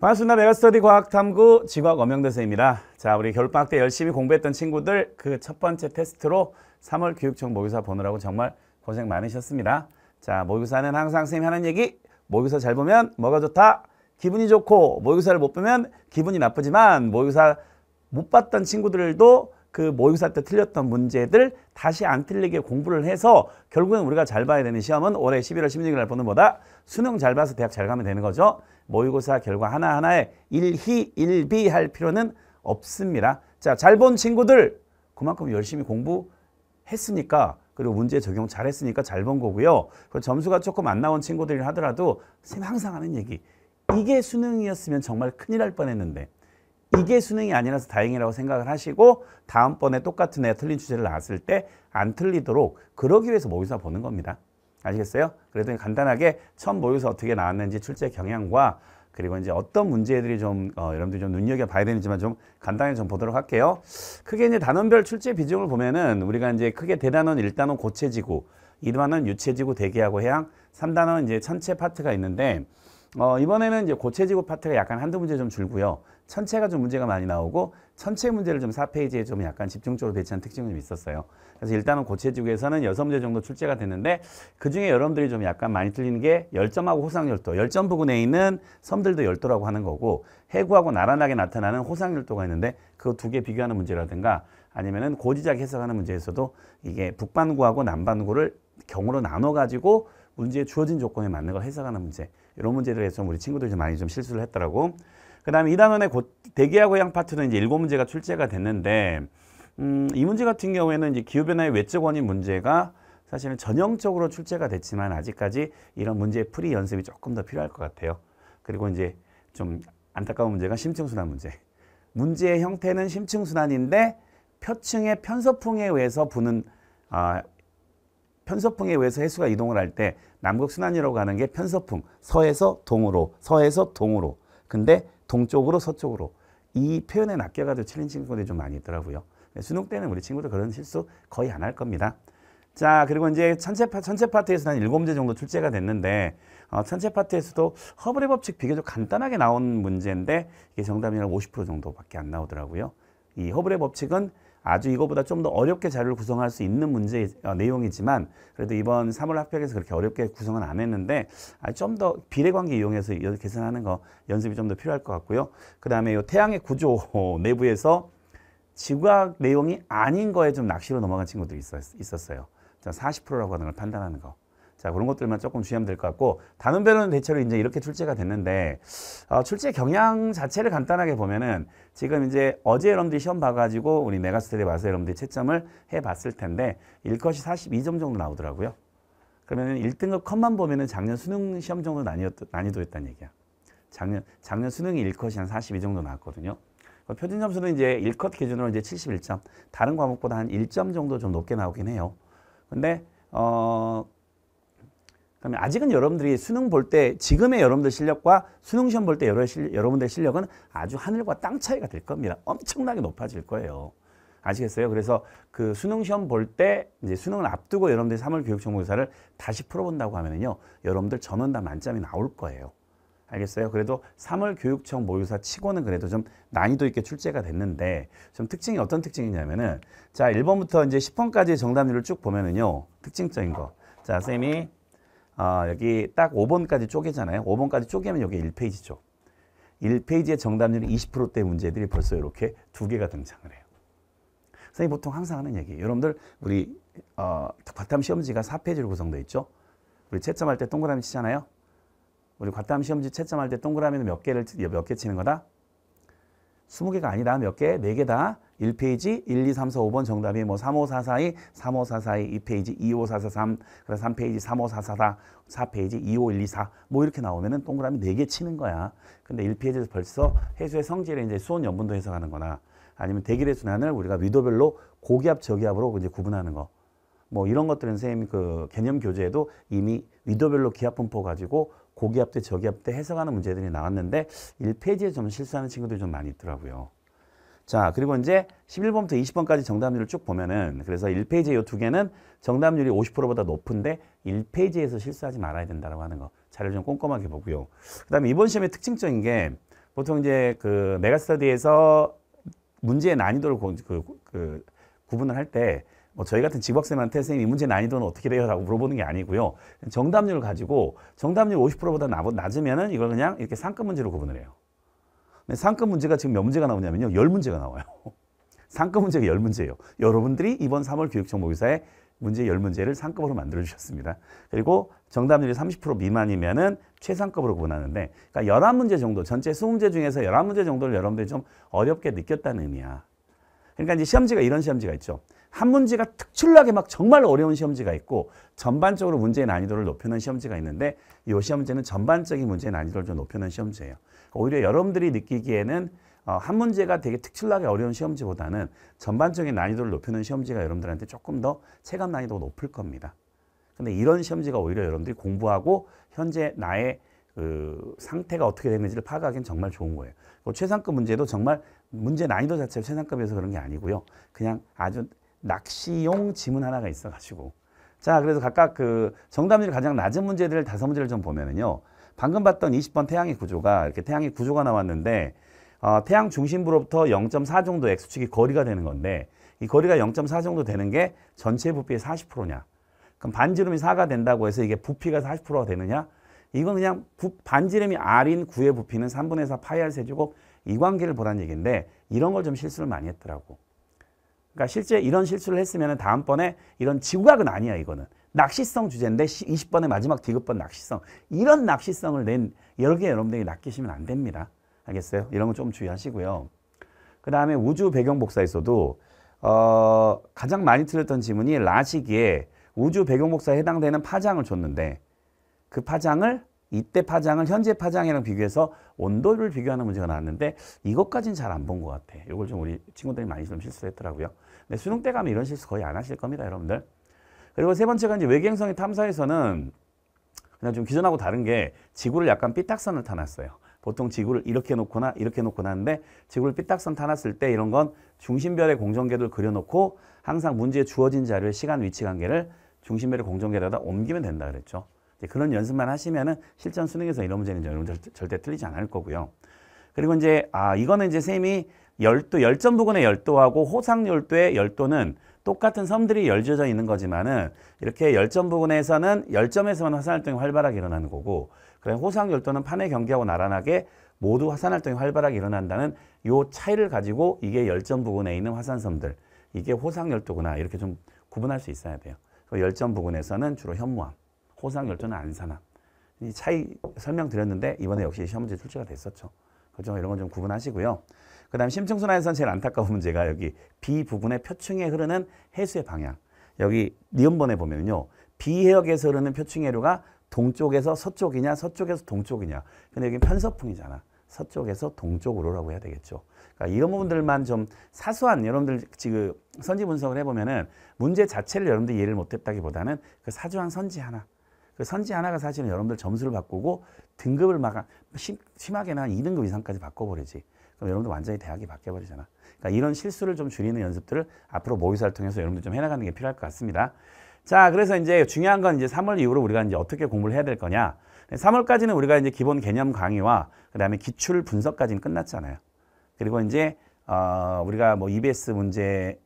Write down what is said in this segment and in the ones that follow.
반갑습니다. 메가스터디 과학탐구 지과학 엄영대생입니다. 자, 우리 겨울방학 때 열심히 공부했던 친구들 그 첫 번째 테스트로 3월 교육청 모의고사 보느라고 정말 고생 많으셨습니다. 자, 모의고사는 항상 선생님이 하는 얘기 모의고사 잘 보면 뭐가 좋다? 기분이 좋고 모의고사를 못 보면 기분이 나쁘지만 모의고사 못 봤던 친구들도 그 모의고사 때 틀렸던 문제들 다시 안 틀리게 공부를 해서 결국엔 우리가 잘 봐야 되는 시험은 올해 11월 16일 날 보는 보다 수능 잘 봐서 대학 잘 가면 되는 거죠. 모의고사 결과 하나하나에 일희, 일비 할 필요는 없습니다. 자, 잘 본 친구들 그만큼 열심히 공부했으니까 그리고 문제 적용 잘했으니까 잘 본 거고요. 그 점수가 조금 안 나온 친구들이 하더라도 선생님 항상 하는 얘기 이게 수능이었으면 정말 큰일 날 뻔했는데 이게 수능이 아니라서 다행이라고 생각을 하시고 다음번에 똑같은 애 틀린 주제를 나왔을 때 안 틀리도록 그러기 위해서 모의고사 보는 겁니다. 아시겠어요? 그래도 간단하게 처음 모의고사 어떻게 나왔는지 출제 경향과 그리고 이제 어떤 문제들이 좀 어, 여러분들이 좀 눈여겨봐야 되는지만 좀 간단히 좀 보도록 할게요. 크게 이제 단원별 출제 비중을 보면은 우리가 이제 크게 대단원, 일단원, 고체지구, 이단원, 유체지구, 대기하고 해양, 삼단원 이제 천체 파트가 있는데 어, 이번에는 이제 고체지구 파트가 약간 한두 문제 좀 줄고요. 천체가 좀 문제가 많이 나오고 천체 문제를 좀 4페이지에 좀 약간 집중적으로 배치한 특징이 좀 있었어요. 그래서 일단은 고체지구에서는 여섯 문제 정도 출제가 됐는데 그중에 여러분들이 좀 약간 많이 틀리는 게 열점하고 호상열도. 열점 부근에 있는 섬들도 열도라고 하는 거고 해구하고 나란하게 나타나는 호상열도가 있는데 그 두 개 비교하는 문제라든가 아니면은 고지작 해석하는 문제에서도 이게 북반구하고 남반구를 경우로 나눠 가지고 문제에 주어진 조건에 맞는 걸 해석하는 문제. 이런 문제들에서 우리 친구들이 좀 많이 좀 실수를 했더라고. 그 다음에 2단원의 대기하고 양 파트는 이제 일곱 문제가 출제가 됐는데, 음, 이 문제 같은 경우에는 이제 기후변화의 외적 원인 문제가 사실은 전형적으로 출제가 됐지만 아직까지 이런 문제의 풀이 연습이 조금 더 필요할 것 같아요. 그리고 이제 좀 안타까운 문제가 심층순환 문제. 문제의 형태는 심층순환인데 표층의 편서풍에 의해서 부는 아, 편서풍에 의해서 해수가 이동을 할 때 남극순환이라고 하는 게 편서풍, 서에서 동으로, 서에서 동으로. 근데 동쪽으로 서쪽으로 이 표현에 낚여가지고 틀린 친구들이 좀 많이 있더라고요. 수능 때는 우리 친구들 그런 실수 거의 안 할 겁니다. 자, 그리고 이제 천체, 파, 천체 파트에서 한 일곱 문제 정도 출제가 됐는데, 어, 천체 파트에서도 허블의 법칙 비교적 간단하게 나온 문제인데, 이게 정답이랑 50% 정도밖에 안 나오더라고요. 이 허블의 법칙은 아주 이거보다 좀 더 어렵게 자료를 구성할 수 있는 문제 어, 내용이지만 그래도 이번 3월 합격에서 그렇게 어렵게 구성은 안 했는데 아, 좀 더 비례관계 이용해서 계산하는 거 연습이 좀 더 필요할 것 같고요. 그 다음에 이 태양의 구조 내부에서 지구학 내용이 아닌 거에 좀 낚시로 넘어간 친구들이 있었, 어요 40%라고 하는 걸 판단하는 거. 자, 그런 것들만 조금 주의하면 될 것 같고, 단원별은 대체로 이제 이렇게 출제가 됐는데, 어, 출제 경향 자체를 간단하게 보면은, 지금 이제 어제 여러분들이 시험 봐가지고, 우리 메가스터디 와서 여러분들이 채점을 해 봤을 텐데, 1컷이 42점 정도 나오더라고요. 그러면은 1등급 컷만 보면은 작년 수능 시험 정도 난이도였다는 얘기야. 작년, 작년 수능이 1컷이 한 42 정도 나왔거든요. 그 표준 점수는 이제 1컷 기준으로 이제 71점, 다른 과목보다 한 1점 정도 좀 높게 나오긴 해요. 근데, 어, 그러면 아직은 여러분들이 수능 볼 때 지금의 여러분들 실력과 수능 시험 볼 때 여러분들 실력은 아주 하늘과 땅 차이가 될 겁니다. 엄청나게 높아질 거예요. 아시겠어요? 그래서 그 수능 시험 볼 때 이제 수능을 앞두고 여러분들이 3월 교육 정보사를 다시 풀어본다고 하면은요, 여러분들 전원 다 만점이 나올 거예요. 알겠어요? 그래도 3월 교육청 모의고사 치고는 그래도 좀 난이도 있게 출제가 됐는데 좀 특징이 어떤 특징이냐면은 자 1번부터 이제 10번까지 정답률을 쭉 보면은요 특징적인 거. 자 쌤이 어, 여기 딱 5번까지 쪼개잖아요. 5번까지 쪼개면 여기 1페이지죠. 1페이지의 정답률이 20%대 문제들이 벌써 이렇게 두 개가 등장을 해요. 선생님 보통 항상 하는 얘기. 여러분들 우리 어, 과탐 시험지가 4페이지로 구성되어 있죠. 우리 채점할 때 동그라미 치잖아요. 우리 과탐 시험지 채점할 때 동그라미는 몇 개를 몇 개 치는 거다? 20개가 아니다. 몇 개? 4개다. 1페이지 1, 2, 3, 4, 5번 정답이 뭐 3, 5, 4, 4, 2, 3, 5, 4, 4, 2, 2페이지 2, 5, 4, 4, 3, 그래서 3페이지 3, 5, 4, 4, 4, 4페이지 2, 5, 1, 2, 4, 뭐 이렇게 나오면은 동그라미 4개 치는 거야. 근데 1페이지에서 벌써 해수의 성질에 이제 수온 염분도 해석하는 거나 아니면 대기의 순환을 우리가 위도별로 고기압, 저기압으로 이제 구분하는 거. 뭐 이런 것들은 선생님 그 개념 교재에도 이미 위도별로 기압 분포 가지고 고기압 대 저기압 대 해석하는 문제들이 나왔는데 1페이지에 좀 실수하는 친구들이 좀 많이 있더라고요. 자, 그리고 이제 11번부터 20번까지 정답률을 쭉 보면은 그래서 1페이지 이두 개는 정답률이 50%보다 높은데 1페이지에서 실수하지 말아야 된다고 하는 거. 자료를 좀 꼼꼼하게 보고요. 그 다음에 이번 시험의 특징적인 게 보통 이제 그 메가스터디에서 문제의 난이도를 고, 그, 그 구분을 할때 뭐 저희 같은 직업생한테 선생님 이 문제 난이도는 어떻게 돼요? 라고 물어보는 게 아니고요. 정답률을 가지고 정답률 50%보다 낮으면은 이걸 그냥 이렇게 상급 문제로 구분을 해요. 근데 상급 문제가 지금 몇 문제가 나오냐면요. 열 문제가 나와요. 상급 문제가 열 문제예요. 여러분들이 이번 3월 교육정보기사에 문제 열 문제를 상급으로 만들어 주셨습니다. 그리고 정답률이 30% 미만이면은 최상급으로 구분하는데 그러니까 11문제 정도 전체 20문제 중에서 11문제 정도를 여러분들이 좀 어렵게 느꼈다는 의미야. 그러니까 이제 시험지가 이런 시험지가 있죠. 한 문제가 특출나게 막 정말 어려운 시험지가 있고 전반적으로 문제의 난이도를 높여놓은 시험지가 있는데 이 시험지는 전반적인 문제의 난이도를 좀 높여놓은 시험지예요. 오히려 여러분들이 느끼기에는 어, 한 문제가 되게 특출나게 어려운 시험지보다는 전반적인 난이도를 높이는 시험지가 여러분들한테 조금 더 체감 난이도가 높을 겁니다. 근데 이런 시험지가 오히려 여러분들이 공부하고 현재 나의 그 상태가 어떻게 되는지를 파악하기엔 정말 좋은 거예요. 최상급 문제도 정말 문제 난이도 자체가 최상급이어서 그런 게 아니고요. 그냥 아주 낚시용 지문 하나가 있어가지고. 자, 그래서 각각 그 정답률이 가장 낮은 문제들 다섯 문제를 좀 보면은요. 방금 봤던 20번 태양의 구조가 이렇게 태양의 구조가 나왔는데 어, 태양 중심부로부터 0.4 정도 X축이 거리가 되는 건데 이 거리가 0.4 정도 되는 게 전체 부피의 40%냐? 그럼 반지름이 4가 된다고 해서 이게 부피가 40%가 되느냐? 이건 그냥 부, 반지름이 R인 9의 부피는 3분의 4 파이 R 세제곱 이 관계를 보라는 얘기인데 이런 걸 좀 실수를 많이 했더라고. 그러니까 실제 이런 실수를 했으면 다음번에 이런 지구각은 아니야 이거는. 낚시성 주제인데 20번의 마지막 디귿번 낚시성. 이런 낚시성을 낸개 여러분들이 낚이시면 안 됩니다. 알겠어요? 이런 거 좀 주의하시고요. 그 다음에 우주 배경 복사에서도 어, 가장 많이 틀렸던 지문이 라시기에 우주 배경 복사에 해당되는 파장을 줬는데 그 파장을 이때 파장을 현재 파장이랑 비교해서 온도를 비교하는 문제가 나왔는데 이것까지는 잘 안 본 것 같아. 이걸 좀 우리 친구들이 많이 좀 실수했더라고요. 근데 수능 때 가면 이런 실수 거의 안 하실 겁니다, 여러분들. 그리고 세 번째가 이제 외계행성의 탐사에서는 그냥 좀 기존하고 다른 게 지구를 약간 삐딱선을 타놨어요. 보통 지구를 이렇게 놓거나 이렇게 놓거나 하는데 지구를 삐딱선 타놨을 때 이런 건 중심별의 공전궤도를 그려놓고 항상 문제에 주어진 자료의 시간 위치 관계를 중심별의 공전궤도에다 옮기면 된다 그랬죠. 그런 연습만 하시면은 실전 수능에서 이런 문제는 여러분들 절대 틀리지 않을 거고요. 그리고 이제 아 이거는 이제 쌤이 열도 열점 부근의 열도하고 호상 열도의 열도는 똑같은 섬들이 열져져 있는 거지만은 이렇게 열점 부근에서는 열점에서만 화산 활동이 활발하게 일어나는 거고 그래 호상 열도는 판의 경계하고 나란하게 모두 화산 활동이 활발하게 일어난다는 요 차이를 가지고 이게 열점 부근에 있는 화산섬들 이게 호상 열도구나 이렇게 좀 구분할 수 있어야 돼요. 열점 부근에서는 주로 현무암 호상 열도는 안산암. 이 차이 설명드렸는데 이번에 역시 시험 문제 출제가 됐었죠. 그죠? 이런 건 좀 구분하시고요. 그 다음 심층순환에서는 제일 안타까운 문제가 여기 B 부분의 표층에 흐르는 해수의 방향. 여기 니은번에 보면요. B해역에서 흐르는 표층해류가 동쪽에서 서쪽이냐 서쪽에서 동쪽이냐. 근데 여기 편서풍이잖아. 서쪽에서 동쪽으로라고 해야 되겠죠. 그러니까 이런 부분들만 좀 사소한 여러분들 지금 선지 분석을 해보면은 문제 자체를 여러분들이 이해를 못했다기보다는 그 사소한 선지 하나 그 선지 하나가 사실은 여러분들 점수를 바꾸고 등급을 막 심, 심하게는 한 2등급 이상까지 바꿔버리지. 그럼 여러분들 완전히 대학이 바뀌어버리잖아. 그러니까 이런 실수를 좀 줄이는 연습들을 앞으로 모의사를 통해서 여러분들 좀 해나가는 게 필요할 것 같습니다. 자, 그래서 이제 중요한 건 이제 3월 이후로 우리가 이제 어떻게 공부를 해야 될 거냐. 3월까지는 우리가 이제 기본 개념 강의와 그 다음에 기출 분석까지는 끝났잖아요. 그리고 이제, 어, 우리가 뭐 EBS 문제,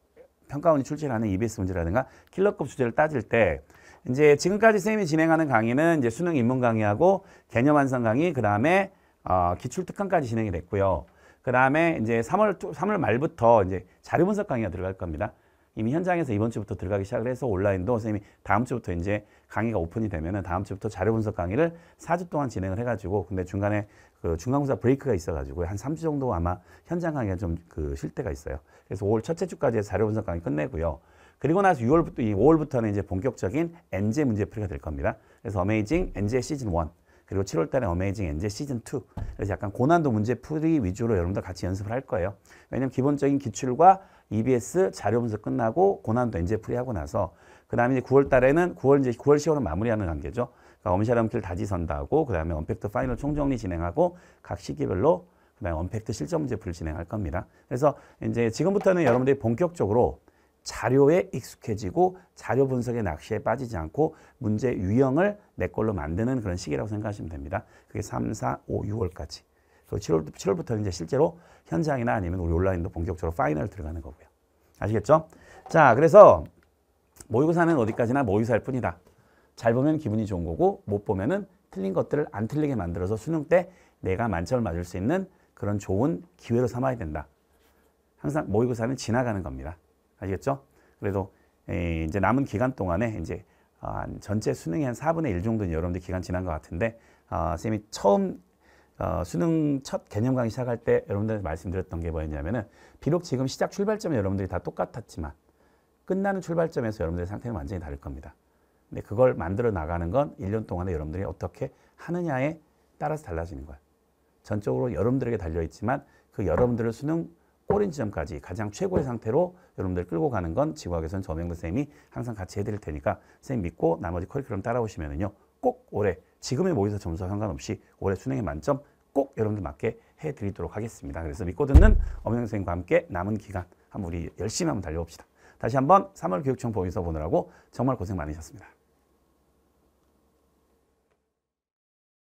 평가원이 출제를 하는 EBS 문제라든가 킬러급 주제를 따질 때 이제 지금까지 쌤이 진행하는 강의는 이제 수능 입문 강의하고 개념 완성 강의, 그 다음에 어, 기출 특강까지 진행이 됐고요. 그 다음에 이제 3월 3월 말부터 이제 자료 분석 강의가 들어갈 겁니다. 이미 현장에서 이번 주부터 들어가기 시작을 해서 온라인도 선생님이 다음 주부터 이제 강의가 오픈이 되면은 다음 주부터 자료 분석 강의를 4주 동안 진행을 해가지고 근데 중간에 그 중간고사 브레이크가 있어가지고 한 3주 정도 아마 현장 강의가 좀 그 쉴 때가 있어요. 그래서 5월 첫째 주까지 자료 분석 강의 끝내고요. 그리고 나서 6월부터, 이 5월부터는 이제 본격적인 엔제 문제풀이가 될 겁니다. 그래서 Amazing N제 시즌 1. 그리고 7월 달에 Amazing N제 시즌 2. 그래서 약간 고난도 문제풀이 위주로 여러분들 같이 연습을 할 거예요. 왜냐면 기본적인 기출과 EBS 자료 분석 끝나고 고난도 N제 풀이 하고 나서 그 다음에 이제 9월 달에는 9월 이제 9월 10월은 마무리하는 단계죠. 그러니까 엄시아람길 다지선다하고 그 다음에 엄팩트 final 총정리 진행하고 각 시기별로 그 다음에 엄팩트 실전 문제풀이 진행할 겁니다. 그래서 이제 지금부터는 여러분들이 본격적으로 자료에 익숙해지고 자료 분석의 낚시에 빠지지 않고 문제 유형을 내 걸로 만드는 그런 시기라고 생각하시면 됩니다. 그게 3, 4, 5, 6월까지. 그 7월 7월부터 이제 실제로 현장이나 아니면 우리 온라인도 본격적으로 파이널 들어가는 거고요. 아시겠죠? 자, 그래서 모의고사는 어디까지나 모의사일 뿐이다. 잘 보면 기분이 좋은 거고 못 보면은 틀린 것들을 안 틀리게 만들어서 수능 때 내가 만점을 맞을 수 있는 그런 좋은 기회로 삼아야 된다. 항상 모의고사는 지나가는 겁니다. 아시겠죠? 그래도 에, 이제 남은 기간 동안에 이제 어, 전체 수능의 한 4분의 1 정도는 여러분들 기간 지난 것 같은데 어, 선생님이 처음 어, 수능 첫 개념 강의 시작할 때 여러분들한테 말씀드렸던 게 뭐였냐면은 비록 지금 시작 출발점이 여러분들이 다 똑같았지만 끝나는 출발점에서 여러분들의 상태는 완전히 다를 겁니다. 근데 그걸 만들어 나가는 건 1년 동안에 여러분들이 어떻게 하느냐에 따라서 달라지는 거예요. 전적으로 여러분들에게 달려있지만 그 여러분들을 수능 꼬린 지점까지 가장 최고의 상태로 여러분들 끌고 가는 건 지구학에서는 저명근 선생님이 항상 같이 해드릴 테니까 선생님 믿고 나머지 커리큘럼 따라오시면은요 꼭 올해 지금의 모의사 점수와 상관없이 올해 수능의 만점 꼭 여러분들 맞게 해드리도록 하겠습니다. 그래서 믿고 듣는 엄영 선생님과 함께 남은 기간 한번 우리 열심히 한번 달려봅시다. 다시 한번 3월 교육청 보이서 보느라고 정말 고생 많으셨습니다.